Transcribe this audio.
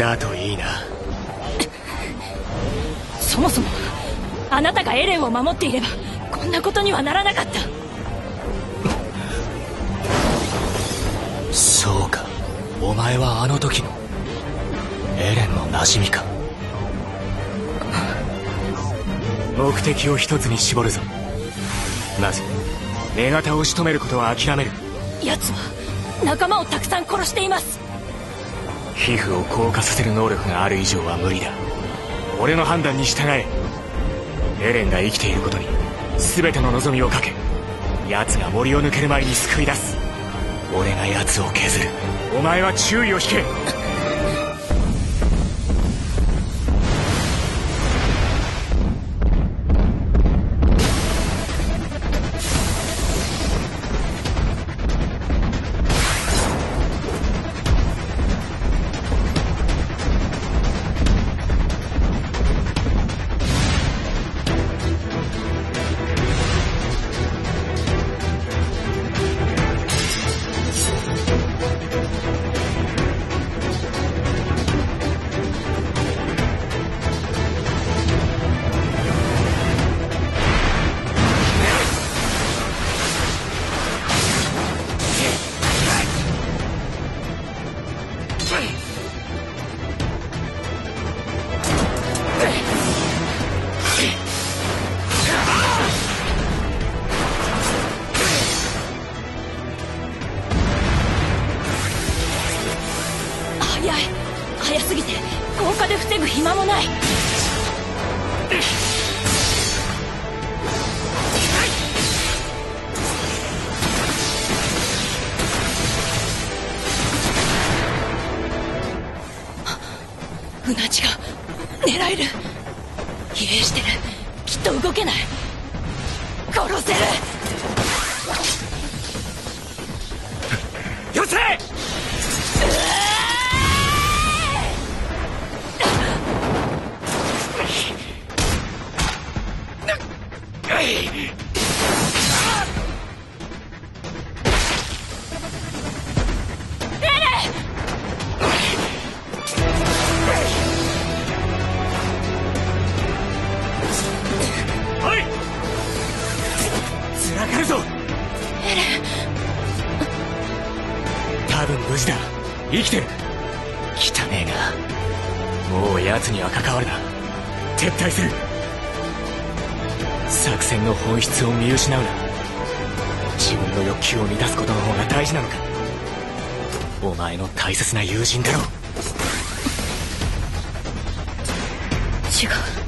だといいな。そもそもあなたがエレンを守っていればこんなことにはならなかった。そうか。お前はあの時のエレンの馴染みか。目的を一つに絞るぞ。まず女型を仕留めることは諦める。奴は仲間をたくさん殺しています皮膚を硬化させる能力がある以上は無理だ。俺の判断に従え。エレンが生きていることに全ての望みをかけ奴が森を抜ける前に救い出す。俺が奴を削る。お前は注意を引け。早い早すぎて効果で防ぐ暇もない。うなじが狙える。疲弊してる。きっと動けない。殺せる。分無事だ。生きてる。汚ねえがもう奴には関わるな。撤退する。作戦の本質を見失うな。自分の欲求を満たすことの方が大事なのか。お前の大切な友人だろ。違う。